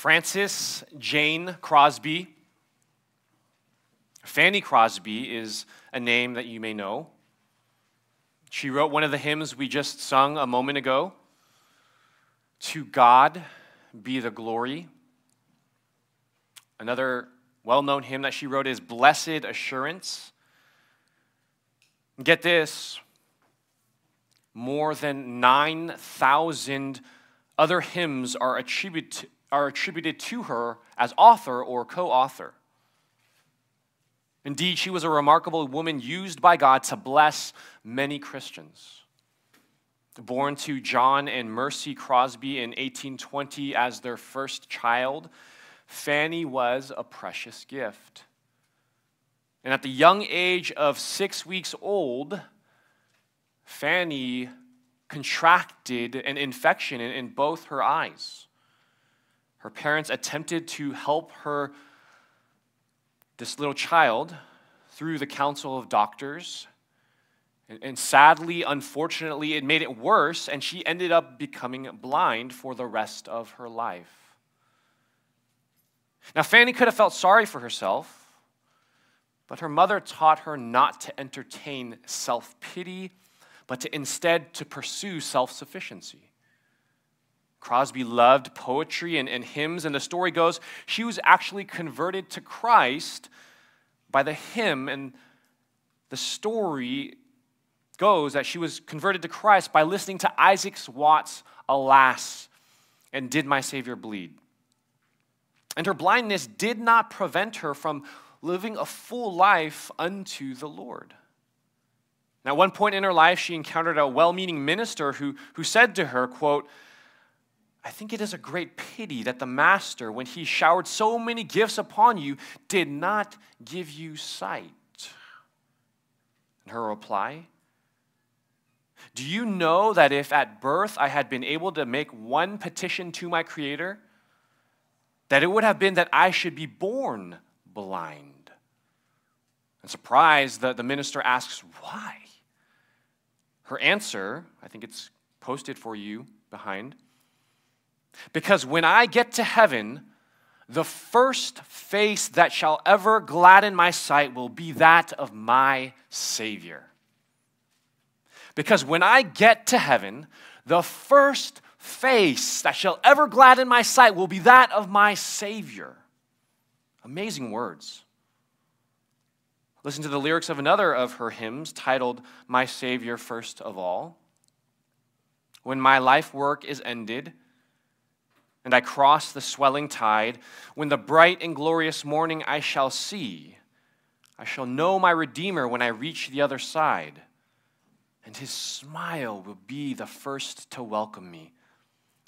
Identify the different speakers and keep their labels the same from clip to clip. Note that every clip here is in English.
Speaker 1: Frances Jane Crosby. Fanny Crosby is a name that you may know. She wrote one of the hymns we just sung a moment ago To God be the glory. Another well known hymn that she wrote is Blessed Assurance. Get this more than 9,000 other hymns are attributed, are attributed to her as author or co author. Indeed, she was a remarkable woman used by God to bless many Christians. Born to John and Mercy Crosby in 1820 as their first child, Fanny was a precious gift. And at the young age of six weeks old, Fanny contracted an infection in, both her eyes. Her parents attempted to help her, this little child, through the council of doctors. And, sadly, unfortunately, it made it worse, and she ended up becoming blind for the rest of her life. Now, Fanny could have felt sorry for herself, but her mother taught her not to entertain self pity but to instead to pursue self-sufficiency. Crosby loved poetry and, and hymns, and the story goes she was actually converted to Christ by the hymn, and the story goes that she was converted to Christ by listening to Isaac Watts' Alas, and Did My Savior Bleed? And her blindness did not prevent her from living a full life unto the Lord. Now, at one point in her life, she encountered a well meaning minister who, who said to her, quote, I think it is a great pity that the master, when he showered so many gifts upon you, did not give you sight. And her reply, Do you know that if at birth I had been able to make one petition to my Creator, that it would have been that I should be born blind? And surprised, the, the minister asks, Why? Her answer, I think it's posted for you behind. Because when I get to heaven, the first face that shall ever gladden my sight will be that of my Savior. Because when I get to heaven, the first face that shall ever gladden my sight will be that of my Savior. Amazing words. Listen to the lyrics of another of her hymns titled My Savior First of All. When my life work is ended and I cross the swelling tide, when the bright and glorious morning I shall see, I shall know my Redeemer when I reach the other side, and his smile will be the first to welcome me.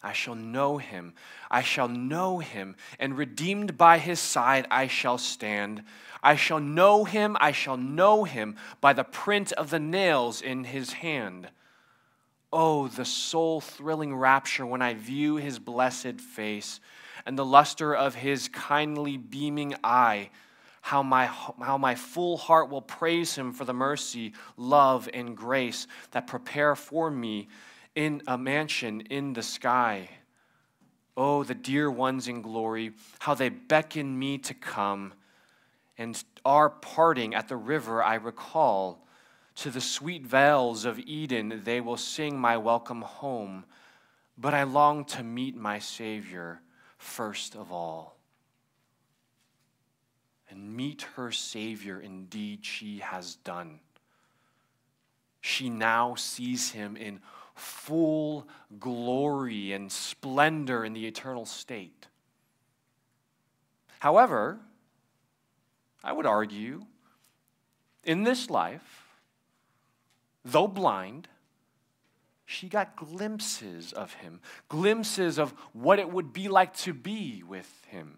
Speaker 1: I shall know him. I shall know him, and redeemed by his side I shall stand. I shall know him, I shall know him by the print of the nails in his hand. Oh, the soul thrilling rapture when I view his blessed face and the luster of his kindly beaming eye. How my, how my full heart will praise him for the mercy, love, and grace that prepare for me in a mansion in the sky. Oh, the dear ones in glory, how they beckon me to come. And our parting at the river I recall. To the sweet vales of Eden they will sing my welcome home. But I long to meet my Savior first of all. And meet her Savior indeed she has done. She now sees him in full glory and splendor in the eternal state. However, I would argue, in this life, though blind, she got glimpses of him, glimpses of what it would be like to be with him.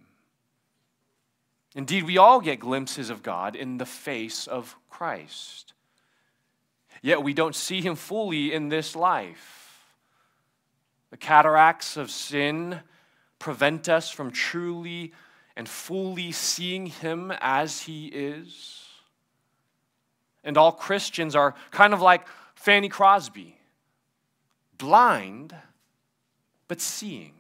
Speaker 1: Indeed, we all get glimpses of God in the face of Christ. Yet we don't see him fully in this life. The cataracts of sin prevent us from truly and fully seeing him as he is. And all Christians are kind of like Fanny Crosby blind, but seeing.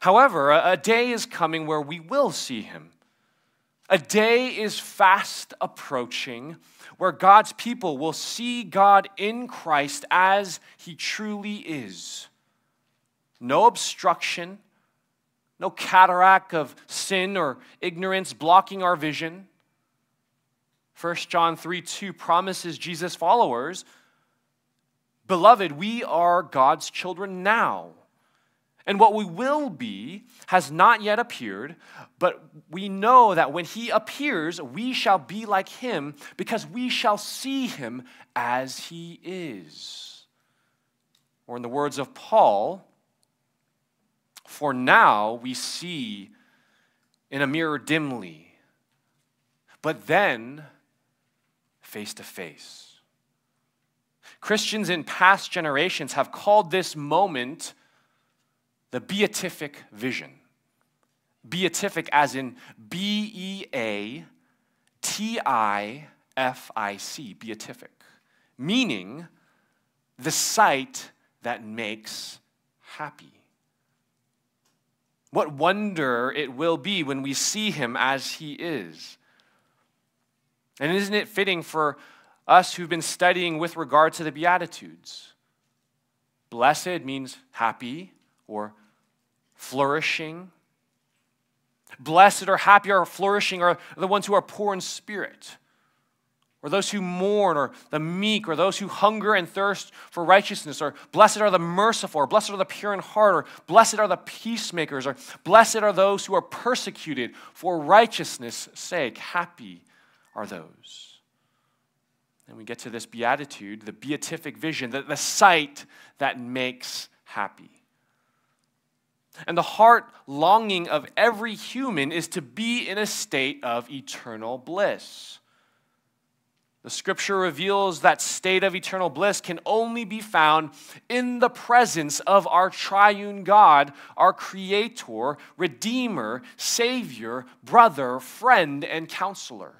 Speaker 1: However, a, day is coming where we will see him. A day is fast approaching where God's people will see God in Christ as he truly is. No obstruction, no cataract of sin or ignorance blocking our vision. 1 John 3 2 promises Jesus' followers, Beloved, we are God's children now. And what we will be has not yet appeared, but we know that when he appears, we shall be like him because we shall see him as he is. Or, in the words of Paul, for now we see in a mirror dimly, but then face to face. Christians in past generations have called this moment the beatific vision. Beatific, as in B E A T I F I C, beatific, meaning the sight that makes happy. What wonder it will be when we see him as he is. And isn't it fitting for us who've been studying with regard to the Beatitudes? Blessed means happy or flourishing. Blessed or happy or flourishing are the ones who are poor in spirit, or those who mourn, or the meek, or those who hunger and thirst for righteousness, or blessed are the merciful, or blessed are the pure in heart, or blessed are the peacemakers, or blessed are those who are persecuted for righteousness' sake. Happy are those. And we get to this beatitude, the beatific vision, the, the sight that makes happy. And the heart longing of every human is to be in a state of eternal bliss. The scripture reveals that state of eternal bliss can only be found in the presence of our triune God, our creator, redeemer, savior, brother, friend, and counselor.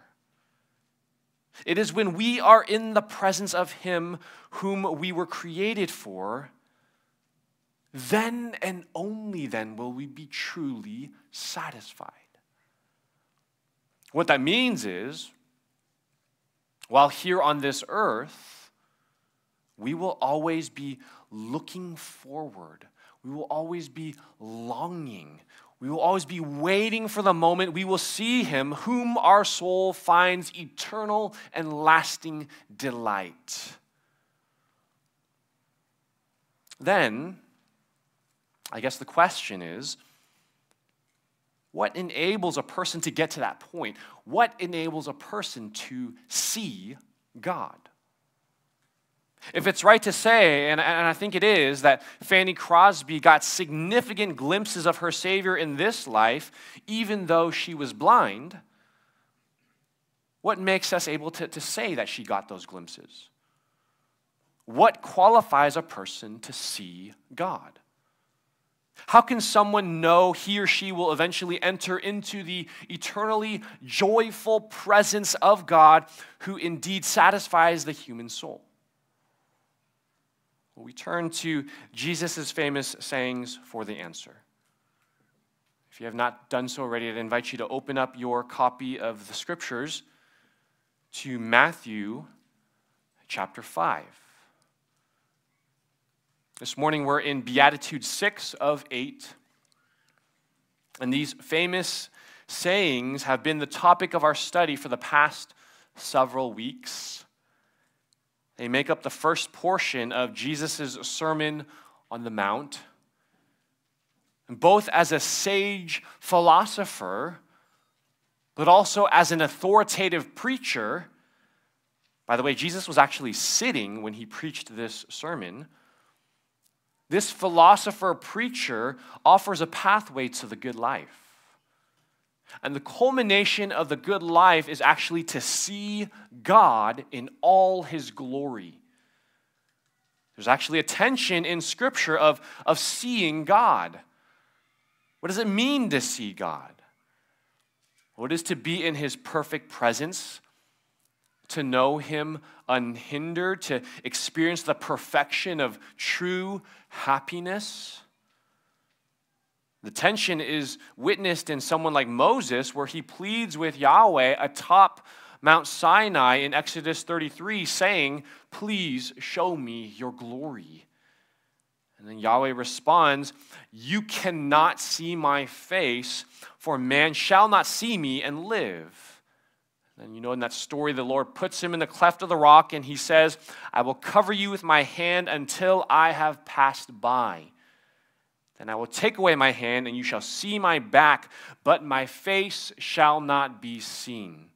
Speaker 1: It is when we are in the presence of him whom we were created for then and only then will we be truly satisfied. What that means is, while here on this earth, we will always be looking forward. We will always be longing. We will always be waiting for the moment we will see him, whom our soul finds eternal and lasting delight. Then, I guess the question is what enables a person to get to that point? What enables a person to see God? If it's right to say, and, and I think it is, that Fanny Crosby got significant glimpses of her Savior in this life, even though she was blind, what makes us able to, to say that she got those glimpses? What qualifies a person to see God? How can someone know he or she will eventually enter into the eternally joyful presence of God who indeed satisfies the human soul? Well, we turn to Jesus' famous sayings for the answer. If you have not done so already, I'd invite you to open up your copy of the scriptures to Matthew chapter 5. This morning we're in Beatitude 6 of 8. And these famous sayings have been the topic of our study for the past several weeks. They make up the first portion of Jesus' Sermon on the Mount. And both as a sage philosopher, but also as an authoritative preacher. By the way, Jesus was actually sitting when he preached this sermon. This philosopher preacher offers a pathway to the good life. And the culmination of the good life is actually to see God in all his glory. There's actually a tension in Scripture of, of seeing God. What does it mean to see God? What is to be in his perfect presence? to know Him unhindered, to experience the perfection of true happiness. The tension is witnessed in someone like Moses, where he pleads with Yahweh atop Mount Sinai in Exodus 33, saying, Please show me your glory. And then Yahweh responds, You cannot see my face, for man shall not see me and live. And you know, in that story, the Lord puts him in the cleft of the rock and he says, I will cover you with my hand until I have passed by. Then I will take away my hand, and you shall see my back, but my face shall not be seen.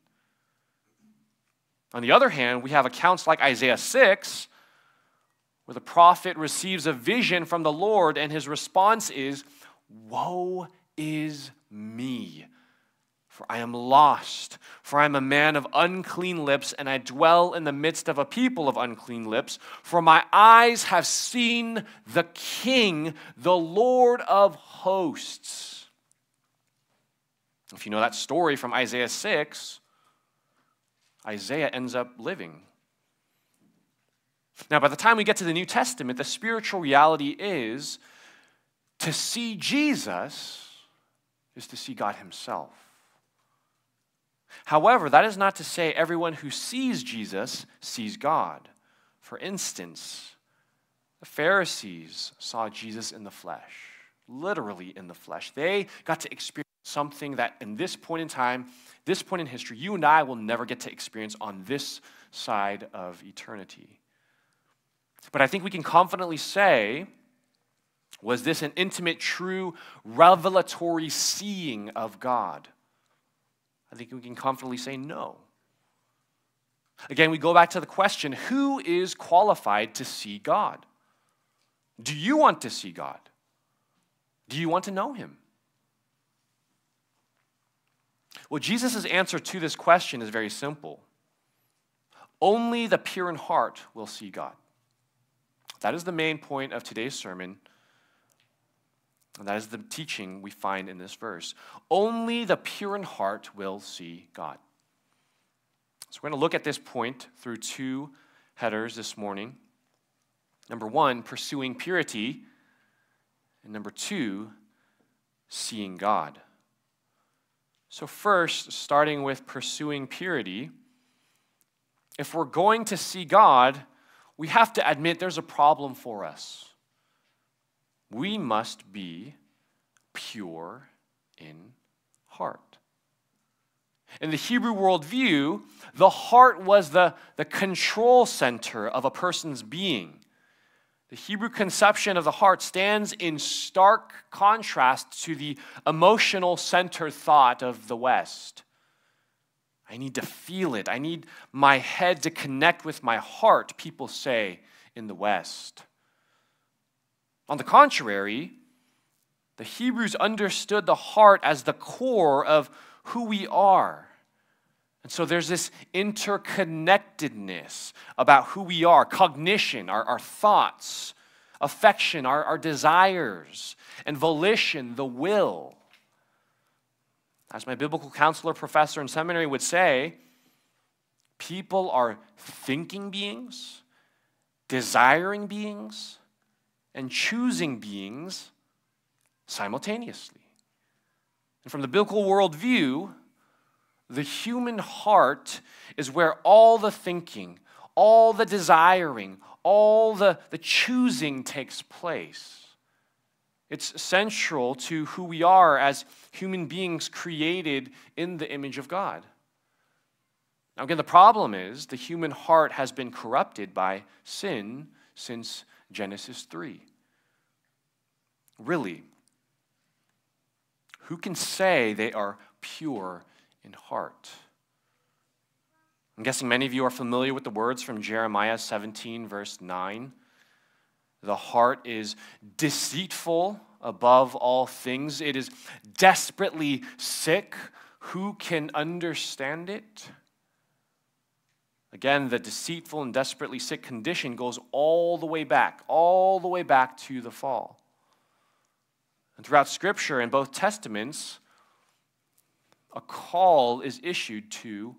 Speaker 1: On the other hand, we have accounts like Isaiah 6, where the prophet receives a vision from the Lord, and his response is, Woe is me! For I am lost, for I am a man of unclean lips, and I dwell in the midst of a people of unclean lips. For my eyes have seen the King, the Lord of hosts. If you know that story from Isaiah 6, Isaiah ends up living. Now, by the time we get to the New Testament, the spiritual reality is to see Jesus is to see God Himself. However, that is not to say everyone who sees Jesus sees God. For instance, the Pharisees saw Jesus in the flesh, literally in the flesh. They got to experience something that, in this point in time, this point in history, you and I will never get to experience on this side of eternity. But I think we can confidently say, was this an intimate, true, revelatory seeing of God? I think we can confidently say no. Again, we go back to the question who is qualified to see God? Do you want to see God? Do you want to know Him? Well, Jesus' answer to this question is very simple only the pure in heart will see God. That is the main point of today's sermon. And that is the teaching we find in this verse. Only the pure in heart will see God. So we're going to look at this point through two headers this morning. Number one, pursuing purity. And number two, seeing God. So, first, starting with pursuing purity, if we're going to see God, we have to admit there's a problem for us we must be pure in heart. In the Hebrew worldview, the heart was the, the control center of a person's being. The Hebrew conception of the heart stands in stark contrast to the emotional center thought of the West. I need to feel it. I need my head to connect with my heart, people say in the West. On the contrary, the Hebrews understood the heart as the core of who we are. And so there's this interconnectedness about who we are cognition, our, our thoughts, affection, our, our desires, and volition, the will. As my biblical counselor professor in seminary would say, people are thinking beings, desiring beings, and choosing beings simultaneously. And from the biblical worldview, the human heart is where all the thinking, all the desiring, all the, the choosing takes place. It's central to who we are as human beings created in the image of God. Now, again, the problem is the human heart has been corrupted by sin since Genesis 3. Really, who can say they are pure in heart? I'm guessing many of you are familiar with the words from Jeremiah 17, verse 9. The heart is deceitful above all things, it is desperately sick. Who can understand it? Again, the deceitful and desperately sick condition goes all the way back, all the way back to the fall. And throughout Scripture, in both Testaments, a call is issued to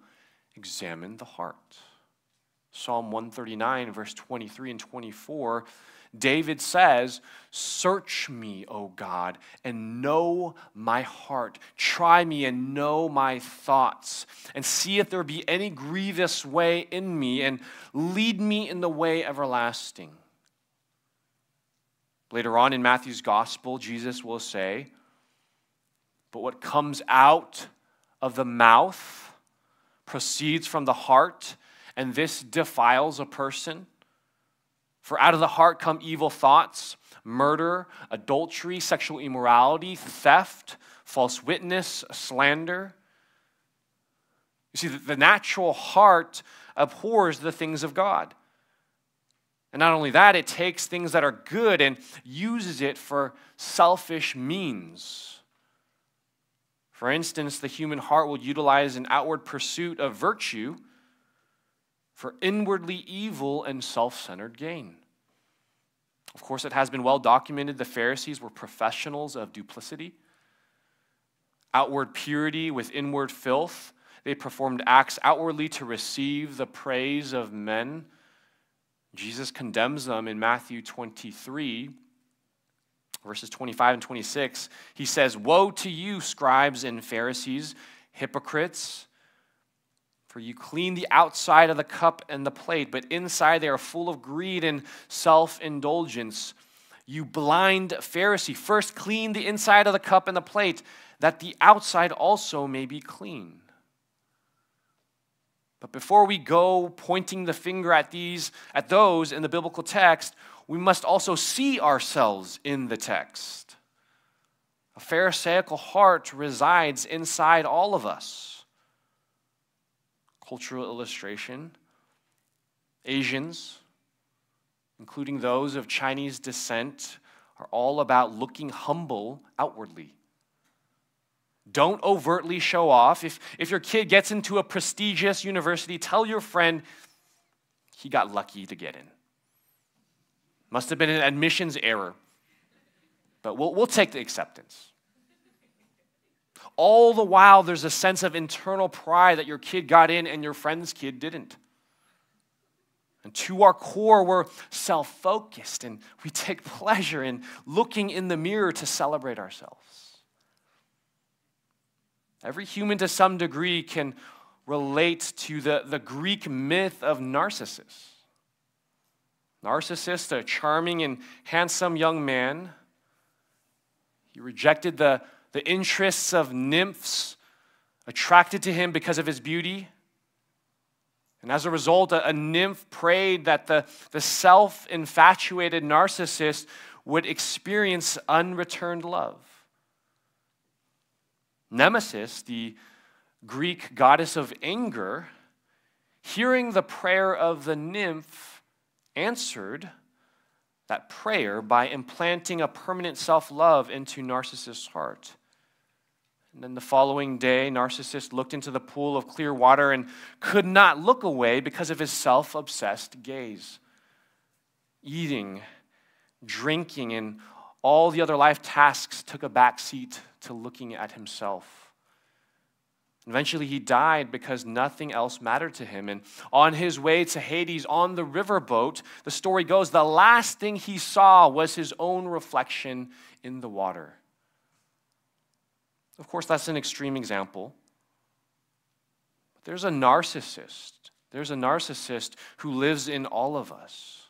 Speaker 1: examine the heart. Psalm 139, verse 23 and 24, David says, Search me, O God, and know my heart. Try me and know my thoughts, and see if there be any grievous way in me, and lead me in the way everlasting. Later on in Matthew's gospel, Jesus will say, But what comes out of the mouth proceeds from the heart, and this defiles a person. For out of the heart come evil thoughts, murder, adultery, sexual immorality, theft, false witness, slander. You see, the natural heart abhors the things of God. And not only that, it takes things that are good and uses it for selfish means. For instance, the human heart will utilize an outward pursuit of virtue for inwardly evil and self centered gain. Of course, it has been well documented the Pharisees were professionals of duplicity, outward purity with inward filth. They performed acts outwardly to receive the praise of men. Jesus condemns them in Matthew 23, verses 25 and 26. He says, Woe to you, scribes and Pharisees, hypocrites! For you clean the outside of the cup and the plate, but inside they are full of greed and self indulgence. You blind Pharisee, first clean the inside of the cup and the plate, that the outside also may be clean. But before we go pointing the finger at these, at those in the biblical text, we must also see ourselves in the text. A Pharisaical heart resides inside all of us cultural illustration. Asians, including those of Chinese descent, are all about looking humble outwardly. Don't overtly show off. If, if your kid gets into a prestigious university, tell your friend he got lucky to get in. Must have been an admissions error, but we'll, we'll take the acceptance. All the while, there's a sense of internal pride that your kid got in and your friend's kid didn't. And to our core, we're self focused and we take pleasure in looking in the mirror to celebrate ourselves. Every human, to some degree, can relate to the, the Greek myth of Narcissus. Narcissus, a charming and handsome young man, he rejected the the interests of nymphs attracted to him because of his beauty. And as a result, a, a nymph prayed that the, the self infatuated narcissist would experience unreturned love. Nemesis, the Greek goddess of anger, hearing the prayer of the nymph, answered that prayer by implanting a permanent self love into Narcissus' heart. And then the following day, Narcissus looked into the pool of clear water and could not look away because of his self obsessed gaze. Eating, drinking, and all the other life tasks took a back seat to looking at himself. Eventually, he died because nothing else mattered to him. And on his way to Hades on the riverboat, the story goes the last thing he saw was his own reflection in the water. Of course, that's an extreme example. But there's a narcissist. There's a narcissist who lives in all of us.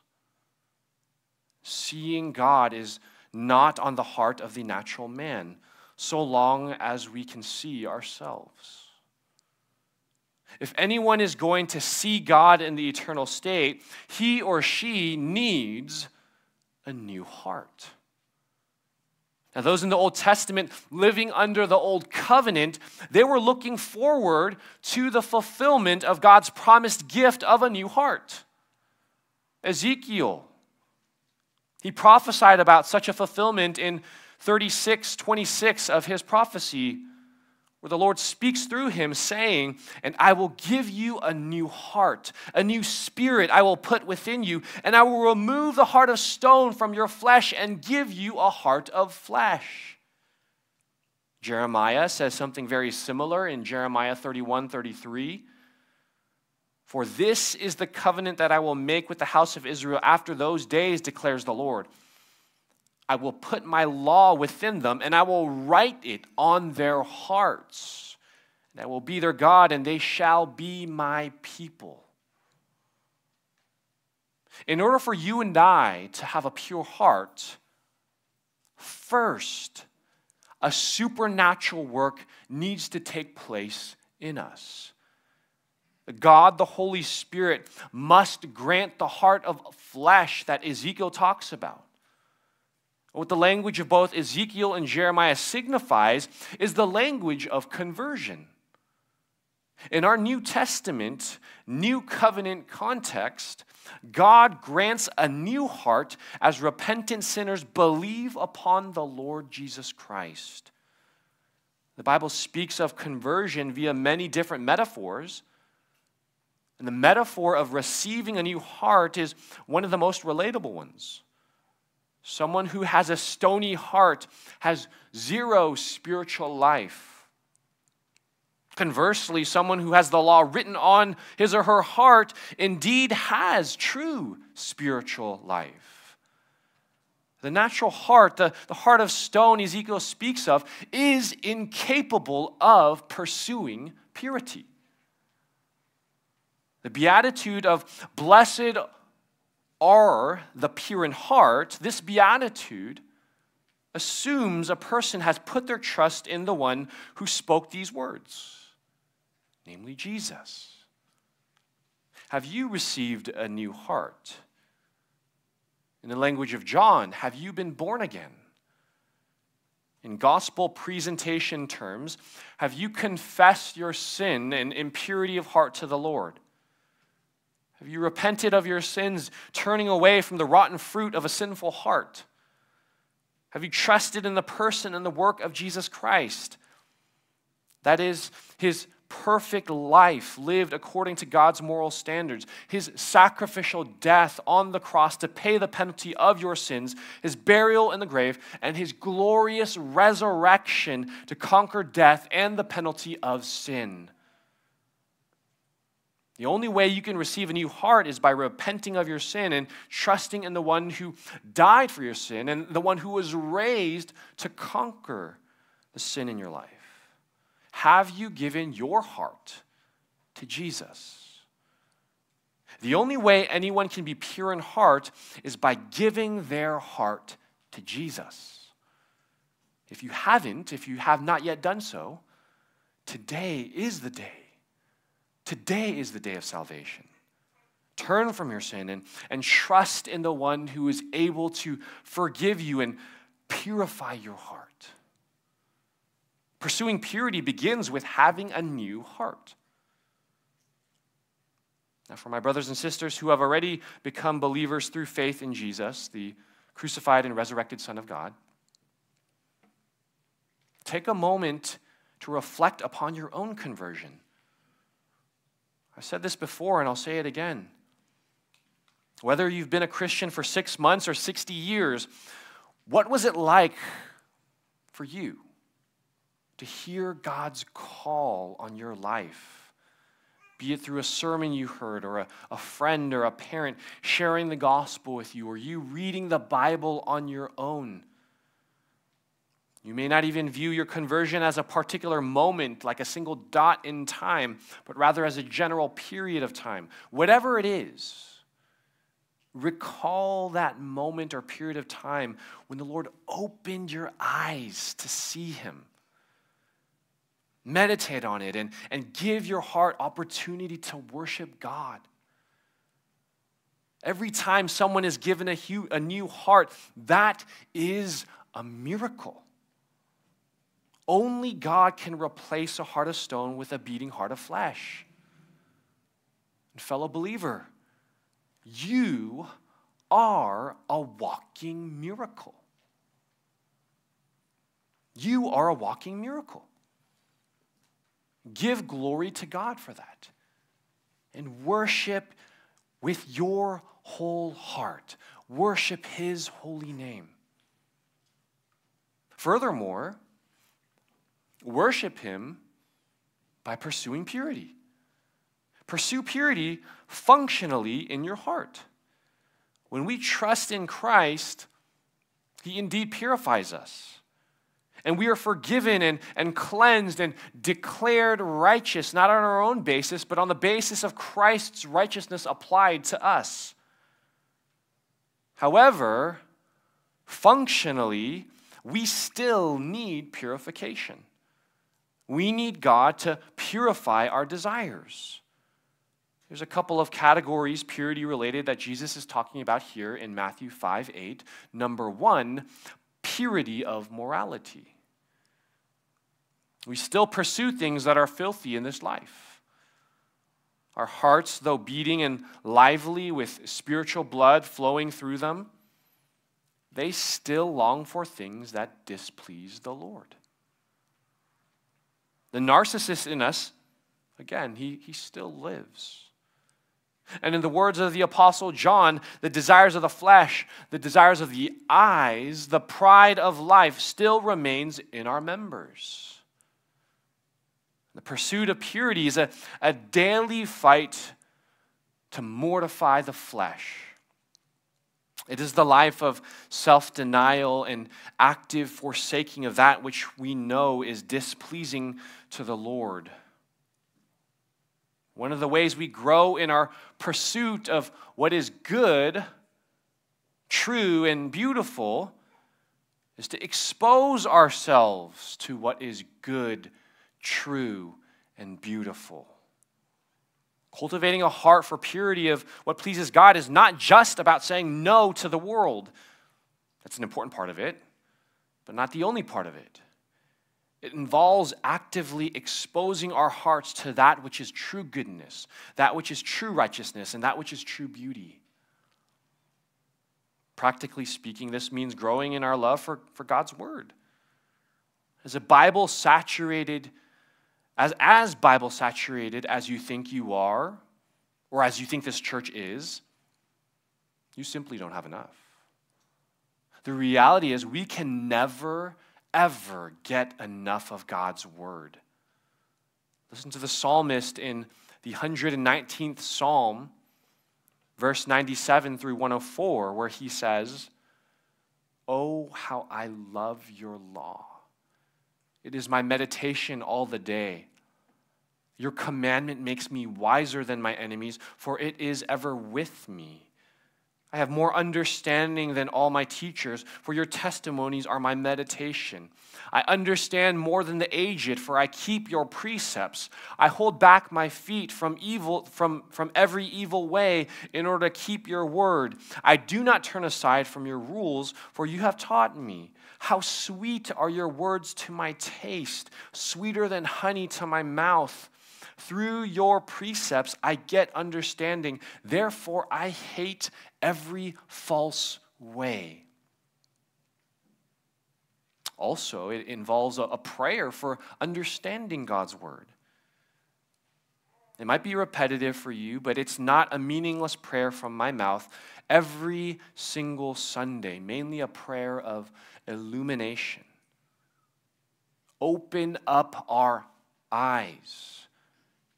Speaker 1: Seeing God is not on the heart of the natural man, so long as we can see ourselves. If anyone is going to see God in the eternal state, he or she needs a new heart. Now, those in the Old Testament living under the Old Covenant, they were looking forward to the fulfillment of God's promised gift of a new heart. Ezekiel, he prophesied about such a fulfillment in 36 26 of his prophecy where the Lord speaks through him, saying, And I will give you a new heart, a new spirit I will put within you, and I will remove the heart of stone from your flesh and give you a heart of flesh. Jeremiah says something very similar in Jeremiah 31 33. For this is the covenant that I will make with the house of Israel after those days, declares the Lord. I will put my law within them, and I will write it on their hearts. And I will be their God, and they shall be my people. In order for you and I to have a pure heart, first, a supernatural work needs to take place in us. God, the Holy Spirit, must grant the heart of flesh that Ezekiel talks about. What the language of both Ezekiel and Jeremiah signifies is the language of conversion. In our New Testament, New Covenant context, God grants a new heart as repentant sinners believe upon the Lord Jesus Christ. The Bible speaks of conversion via many different metaphors. And the metaphor of receiving a new heart is one of the most relatable ones. Someone who has a stony heart has zero spiritual life. Conversely, someone who has the law written on his or her heart indeed has true spiritual life. The natural heart, the, the heart of stone Ezekiel speaks of, is incapable of pursuing purity. The beatitude of blessed are the pure in heart, this beatitude assumes a person has put their trust in the one who spoke these words, namely Jesus. Have you received a new heart? In the language of John, have you been born again? In gospel presentation terms, have you confessed your sin and impurity of heart to the Lord? Have you repented of your sins, turning away from the rotten fruit of a sinful heart? Have you trusted in the person and the work of Jesus Christ? That is, his perfect life lived according to God's moral standards, his sacrificial death on the cross to pay the penalty of your sins, his burial in the grave, and his glorious resurrection to conquer death and the penalty of sin. The only way you can receive a new heart is by repenting of your sin and trusting in the one who died for your sin and the one who was raised to conquer the sin in your life. Have you given your heart to Jesus? The only way anyone can be pure in heart is by giving their heart to Jesus. If you haven't, if you have not yet done so, today is the day Today is the day of salvation. Turn from your sin and, and trust in the one who is able to forgive you and purify your heart. Pursuing purity begins with having a new heart. Now, for my brothers and sisters who have already become believers through faith in Jesus, the crucified and resurrected Son of God, take a moment to reflect upon your own conversion. I've said this before and I'll say it again. Whether you've been a Christian for six months or 60 years, what was it like for you to hear God's call on your life? Be it through a sermon you heard, or a, a friend or a parent sharing the gospel with you, or you reading the Bible on your own. You may not even view your conversion as a particular moment, like a single dot in time, but rather as a general period of time. Whatever it is, recall that moment or period of time when the Lord opened your eyes to see Him. Meditate on it and, and give your heart opportunity to worship God. Every time someone is given a, a new heart, that is a miracle. Only God can replace a heart of stone with a beating heart of flesh. And fellow believer, you are a walking miracle. You are a walking miracle. Give glory to God for that. And worship with your whole heart. Worship His holy name. Furthermore, Worship Him by pursuing purity. Pursue purity functionally in your heart. When we trust in Christ, He indeed purifies us. And we are forgiven and, and cleansed and declared righteous, not on our own basis, but on the basis of Christ's righteousness applied to us. However, functionally, we still need purification. We need God to purify our desires. There's a couple of categories, purity related, that Jesus is talking about here in Matthew 5 8. Number one, purity of morality. We still pursue things that are filthy in this life. Our hearts, though beating and lively with spiritual blood flowing through them, they still long for things that displease the Lord. The narcissist in us, again, he, he still lives. And in the words of the Apostle John, the desires of the flesh, the desires of the eyes, the pride of life still remains in our members. The pursuit of purity is a, a daily fight to mortify the flesh. It is the life of self denial and active forsaking of that which we know is displeasing to the Lord. One of the ways we grow in our pursuit of what is good, true, and beautiful is to expose ourselves to what is good, true, and beautiful. Cultivating a heart for purity of what pleases God is not just about saying no to the world. That's an important part of it, but not the only part of it. It involves actively exposing our hearts to that which is true goodness, that which is true righteousness, and that which is true beauty. Practically speaking, this means growing in our love for, for God's Word. As a Bible saturated, as, as Bible saturated as you think you are, or as you think this church is, you simply don't have enough. The reality is, we can never ever get enough of God's word. Listen to the psalmist in the 119th psalm, verse 97 through 104, where he says, Oh, how I love your law. It is my meditation all the day. Your commandment makes me wiser than my enemies, for it is ever with me. I have more understanding than all my teachers, for your testimonies are my meditation. I understand more than the aged, for I keep your precepts. I hold back my feet from evil from, from every evil way in order to keep your word. I do not turn aside from your rules, for you have taught me. How sweet are your words to my taste, sweeter than honey to my mouth. Through your precepts I get understanding. Therefore, I hate every false way. Also, it involves a, prayer for understanding God's word. It might be repetitive for you, but it's not a meaningless prayer from my mouth every single Sunday, mainly a prayer of illumination. Open up our eyes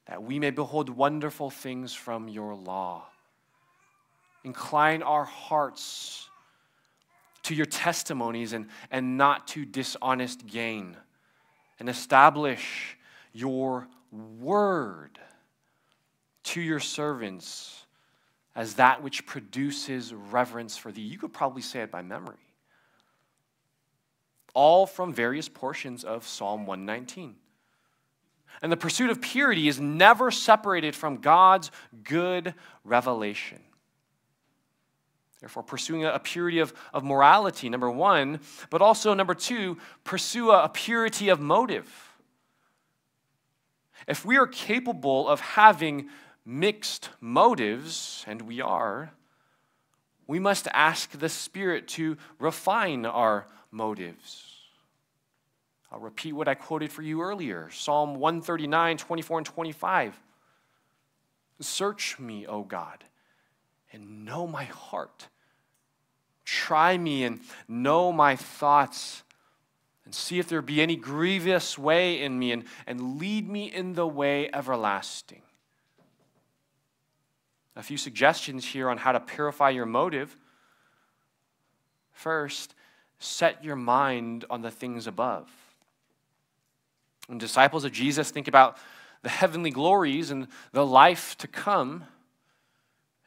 Speaker 1: that we may behold wonderful things from your law. Incline our hearts to your testimonies and, and not to dishonest gain. And establish your word to your servants as that which produces reverence for thee. You could probably say it by memory. All from various portions of Psalm 119. And the pursuit of purity is never separated from God's good revelation. Therefore, pursuing a purity of, of morality, number one, but also, number two, pursue a, a purity of motive. If we are capable of having mixed motives, and we are, we must ask the Spirit to refine our motives. I'll repeat what I quoted for you earlier Psalm 139, 24, and 25. Search me, O God, and know my heart. Try me and know my thoughts, and see if there be any grievous way in me, and, and lead me in the way everlasting. A few suggestions here on how to purify your motive. First, set your mind on the things above. When disciples of Jesus think about the heavenly glories and the life to come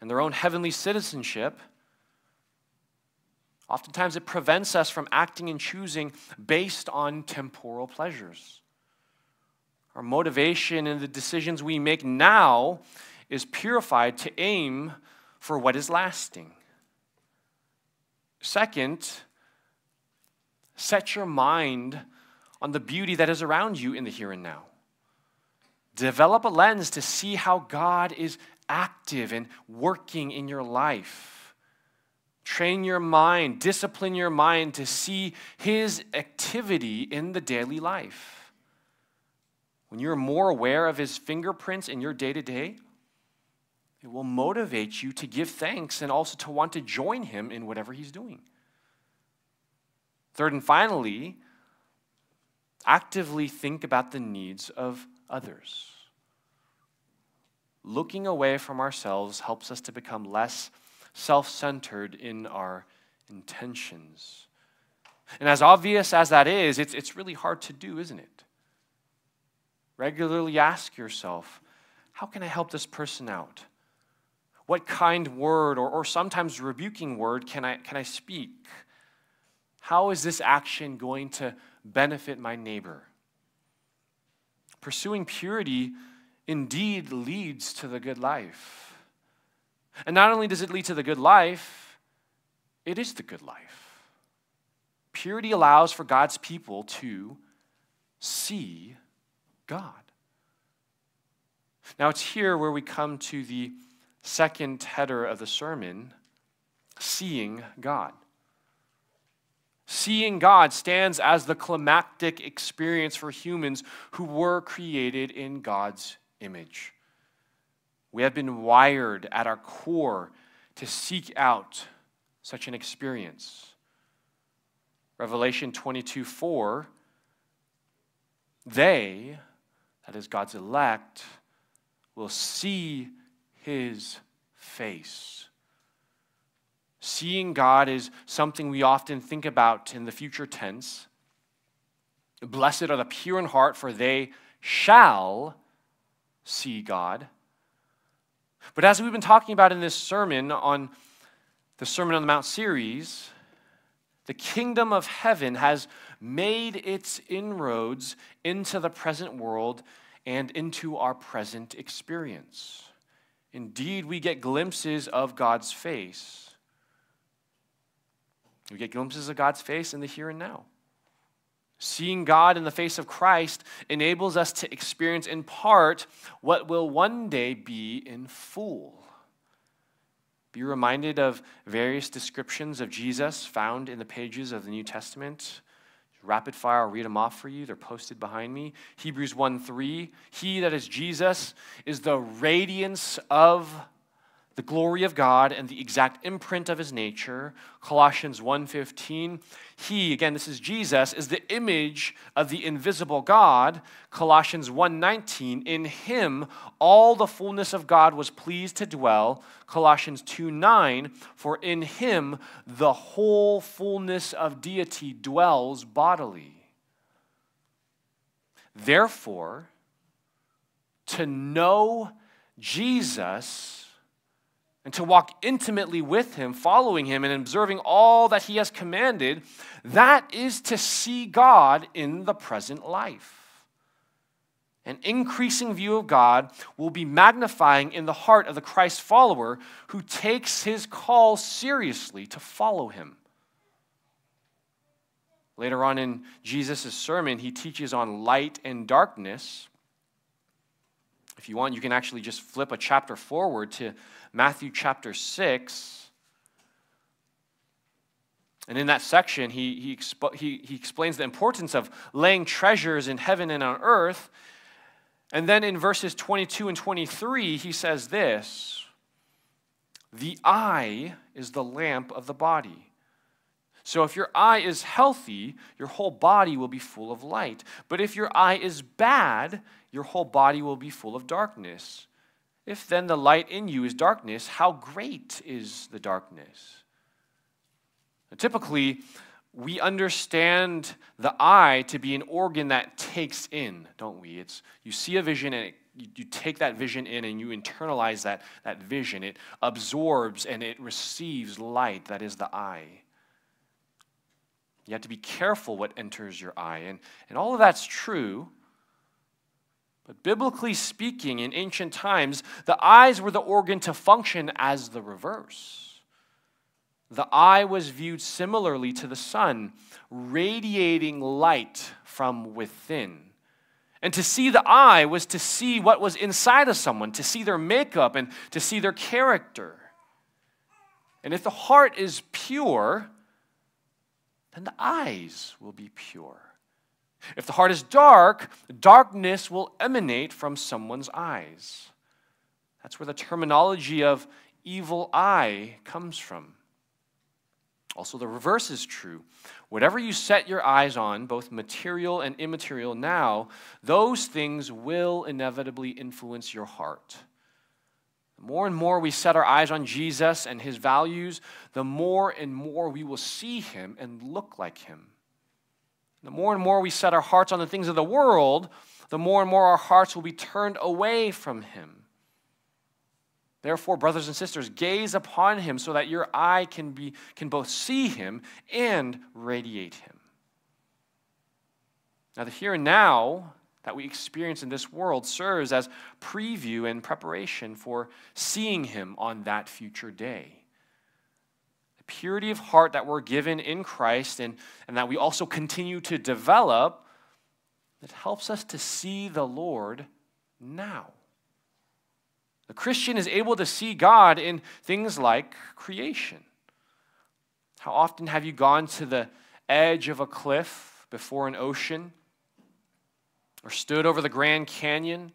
Speaker 1: and their own heavenly citizenship, oftentimes it prevents us from acting and choosing based on temporal pleasures. Our motivation and the decisions we make now is purified to aim for what is lasting. Second, set your mind on the beauty that is around you in the here and now. Develop a lens to see how God is active and working in your life. Train your mind, discipline your mind to see His activity in the daily life. When you're more aware of His fingerprints in your day to day, it will motivate you to give thanks and also to want to join Him in whatever He's doing. Third and finally, actively think about the needs of others. Looking away from ourselves helps us to become less self centered in our intentions. And as obvious as that is, it's, it's really hard to do, isn't it? Regularly ask yourself how can I help this person out? What kind word or, or sometimes rebuking word can I, can I speak? How is this action going to benefit my neighbor? Pursuing purity indeed leads to the good life. And not only does it lead to the good life, it is the good life. Purity allows for God's people to see God. Now, it's here where we come to the second header of the sermon seeing God. Seeing God stands as the climactic experience for humans who were created in God's image. We have been wired at our core to seek out such an experience. Revelation 22 4, they, that is God's elect, will see his face. Seeing God is something we often think about in the future tense. Blessed are the pure in heart, for they shall see God. But as we've been talking about in this sermon on the Sermon on the Mount series, the kingdom of heaven has made its inroads into the present world and into our present experience. Indeed, we get glimpses of God's face. We get glimpses of God's face in the here and now. Seeing God in the face of Christ enables us to experience in part what will one day be in full. Be reminded of various descriptions of Jesus found in the pages of the New Testament rapid fire, I'll read them off for you. They're posted behind me. Hebrews 1 3. He that is Jesus is the radiance of the glory of God and the exact imprint of his nature. Colossians 1:15. He, again this is Jesus, is the image of the invisible God. Colossians 1:19. In him all the fullness of God was pleased to dwell. Colossians 2:9. For in him the whole fullness of deity dwells bodily. Therefore, to know Jesus and to walk intimately with him, following him, and observing all that he has commanded, that is to see God in the present life. An increasing view of God will be magnifying in the heart of the Christ follower who takes his call seriously to follow him. Later on in Jesus' sermon, he teaches on light and darkness. If you want, you can actually just flip a chapter forward to Matthew chapter 6. And in that section, he, he, expo- he, he explains the importance of laying treasures in heaven and on earth. And then in verses 22 and 23, he says this The eye is the lamp of the body. So if your eye is healthy, your whole body will be full of light. But if your eye is bad, your whole body will be full of darkness. If then the light in you is darkness, how great is the darkness? Now, typically, we understand the eye to be an organ that takes in, don't we? It's you see a vision and it, you, you take that vision in and you internalize that, that vision. It absorbs and it receives light, that is the eye. You have to be careful what enters your eye. And, and all of that's true. But biblically speaking, in ancient times, the eyes were the organ to function as the reverse. The eye was viewed similarly to the sun, radiating light from within. And to see the eye was to see what was inside of someone, to see their makeup and to see their character. And if the heart is pure, then the eyes will be pure. If the heart is dark, darkness will emanate from someone's eyes. That's where the terminology of evil eye comes from. Also, the reverse is true. Whatever you set your eyes on, both material and immaterial now, those things will inevitably influence your heart. The more and more we set our eyes on Jesus and his values, the more and more we will see him and look like him. The more and more we set our hearts on the things of the world, the more and more our hearts will be turned away from him. Therefore, brothers and sisters, gaze upon him so that your eye can, be, can both see him and radiate him. Now, the here and now that we experience in this world serves as preview and preparation for seeing him on that future day. Purity of heart that we're given in Christ and, and that we also continue to develop, it helps us to see the Lord now. The Christian is able to see God in things like creation. How often have you gone to the edge of a cliff before an ocean? Or stood over the Grand Canyon?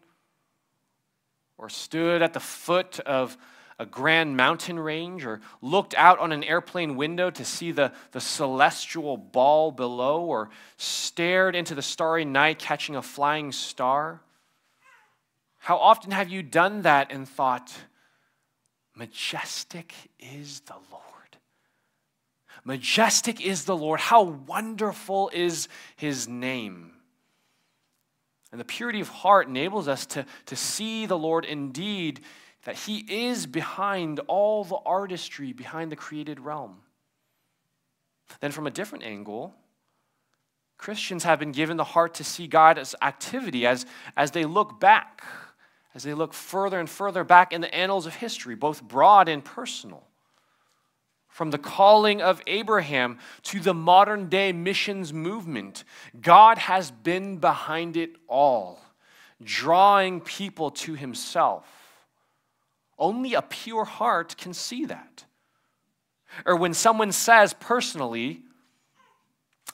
Speaker 1: Or stood at the foot of a grand mountain range? Or looked out on an airplane window to see the, the celestial ball below? Or stared into the starry night catching a flying star? How often have you done that and thought, Majestic is the Lord? Majestic is the Lord. How wonderful is his name. And the purity of heart enables us to, to see the Lord indeed, that he is behind all the artistry, behind the created realm. Then, from a different angle, Christians have been given the heart to see God as activity as, as they look back as they look further and further back in the annals of history, both broad and personal. From the calling of Abraham to the modern day missions movement, God has been behind it all, drawing people to himself. Only a pure heart can see that. Or when someone says personally,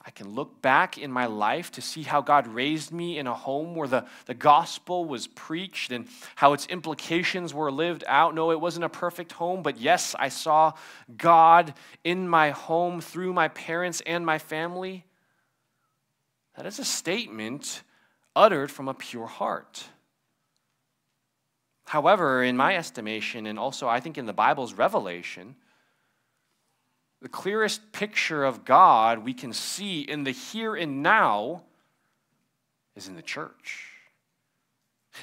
Speaker 1: I can look back in my life to see how God raised me in a home where the, the gospel was preached and how its implications were lived out. No, it wasn't a perfect home, but yes, I saw God in my home through my parents and my family. That is a statement uttered from a pure heart. However, in my estimation, and also I think in the Bible's revelation, the clearest picture of God we can see in the here and now is in the church.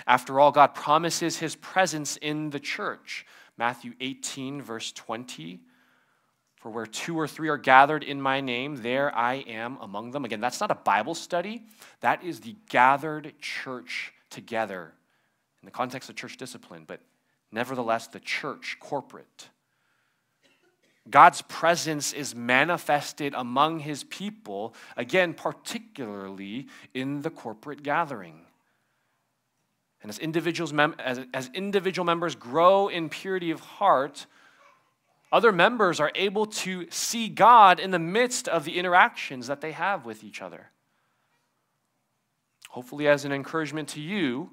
Speaker 1: After all, God promises his presence in the church. Matthew 18, verse 20. For where two or three are gathered in my name, there I am among them. Again, that's not a Bible study, that is the gathered church together in the context of church discipline, but nevertheless, the church corporate. God's presence is manifested among his people, again, particularly in the corporate gathering. And as, individuals mem- as, as individual members grow in purity of heart, other members are able to see God in the midst of the interactions that they have with each other. Hopefully, as an encouragement to you,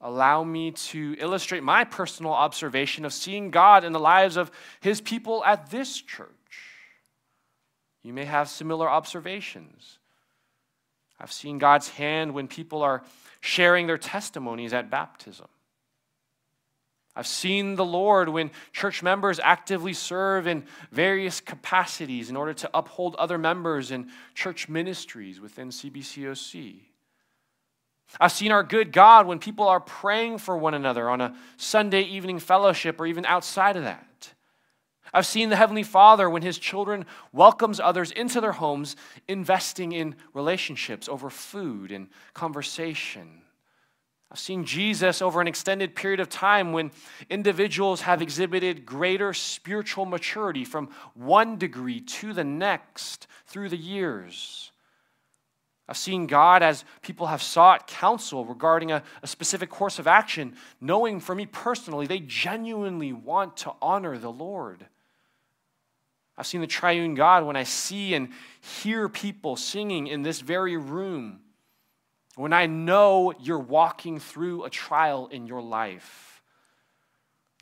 Speaker 1: allow me to illustrate my personal observation of seeing God in the lives of his people at this church. You may have similar observations. I've seen God's hand when people are sharing their testimonies at baptism. I've seen the Lord when church members actively serve in various capacities in order to uphold other members in church ministries within CBCOC. I've seen our good God when people are praying for one another on a Sunday evening fellowship or even outside of that. I've seen the Heavenly Father when His children welcomes others into their homes, investing in relationships over food and conversation. I've seen Jesus over an extended period of time when individuals have exhibited greater spiritual maturity from one degree to the next through the years. I've seen God as people have sought counsel regarding a, a, specific course of action, knowing for me personally, they genuinely want to honor the Lord. I've seen the triune God when I see and hear people singing in this very room when I know you're walking through a trial in your life.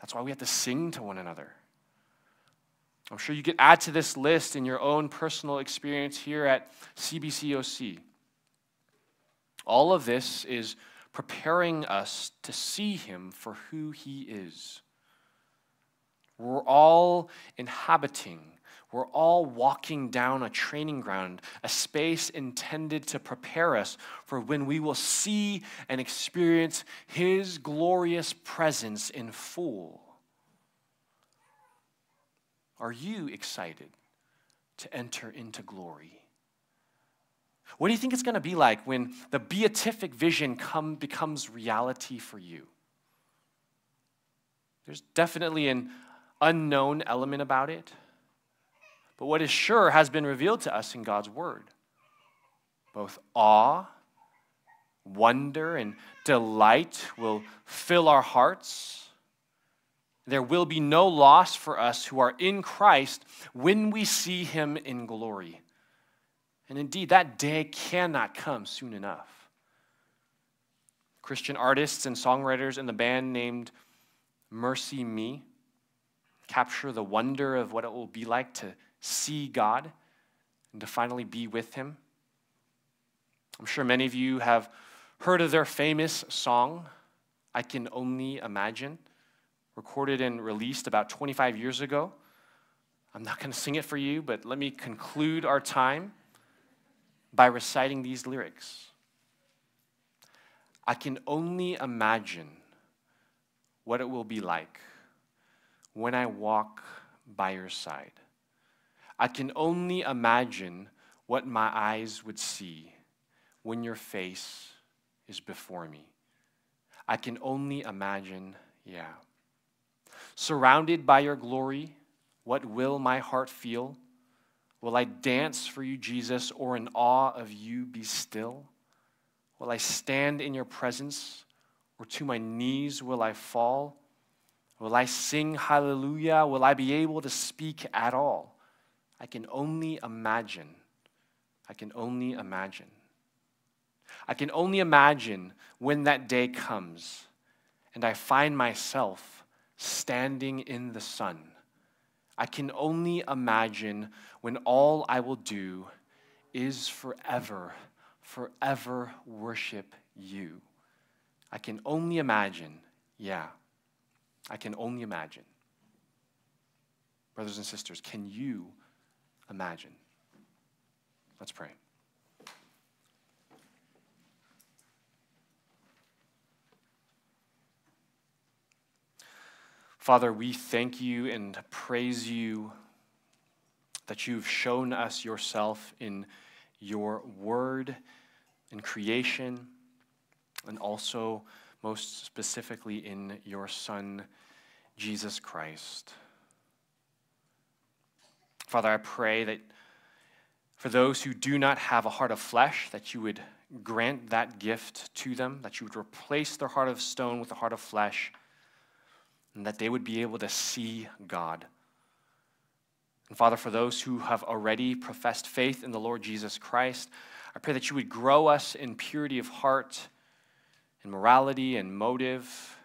Speaker 1: That's why we have to sing to one another. I'm sure you could add to this list in your own personal experience here at CBCOC. All of this is preparing us to see Him for who He is. We're all inhabiting we're all walking down a training ground, a space intended to prepare us for when we will see and experience His glorious presence in full. Are you excited to enter into glory? What do you think it's going to be like when the beatific vision come, becomes reality for you? There's definitely an unknown element about it. But what is sure has been revealed to us in God's Word. Both awe, wonder, and delight will fill our hearts. There will be no loss for us who are in Christ when we see Him in glory. And indeed, that day cannot come soon enough. Christian artists and songwriters in the band named MercyMe capture the wonder of what it will be like to see God and to finally be with Him. I'm sure many of you have heard of their famous song, I Can Only Imagine, recorded and released about 25 years ago. I'm not going to sing it for you, but let me conclude our time by reciting these lyrics. I can only imagine what it will be like when I walk by your side. I can only imagine what my eyes would see when your face is before me. I can only imagine, yeah. Surrounded by your glory, what will my heart feel? Will I dance for you, Jesus, or in awe of you be still? Will I stand in your presence, or to my knees will I fall? Will I sing hallelujah? Will I be able to speak at all? I can only imagine. I can only imagine. I can only imagine when that day comes and I find myself standing in the sun. I can only imagine when all I will do is forever, forever worship you. I can only imagine, yeah, I can only imagine. Brothers and sisters, can you imagine. Let's pray. Father, we thank you and praise you that you've shown us yourself in your word, in creation, and also most specifically in your Son, Jesus Christ. Father, I pray that for those who do not have a heart of flesh, that you would grant that gift to them, that you would replace their heart of stone with a heart of flesh, and that they would be able to see God. And Father, for those who have already professed faith in the Lord Jesus Christ, I pray that you would grow us in purity of heart, in morality and motive,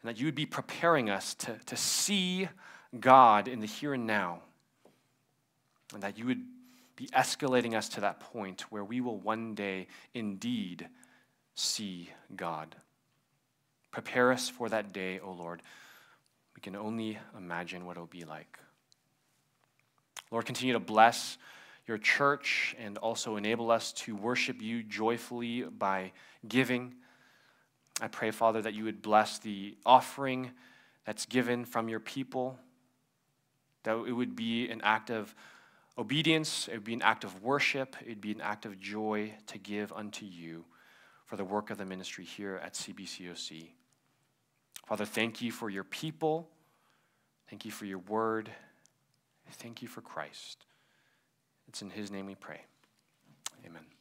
Speaker 1: and that you would be preparing us to, to see God in the here and now. And that you would be escalating us to that point where we will one day indeed see God. Prepare us for that day, O Lord. We can only imagine what it will be like. Lord, continue to bless your church and also enable us to worship you joyfully by giving. I pray, Father, that you would bless the offering that's given from your people, that it would be an act of obedience, it would be an act of worship, it would be an act of joy to give unto you for the work of the ministry here at CBCOC. Father, thank you for your people. Thank you for your word. Thank you for Christ. It's in his name we pray. Amen.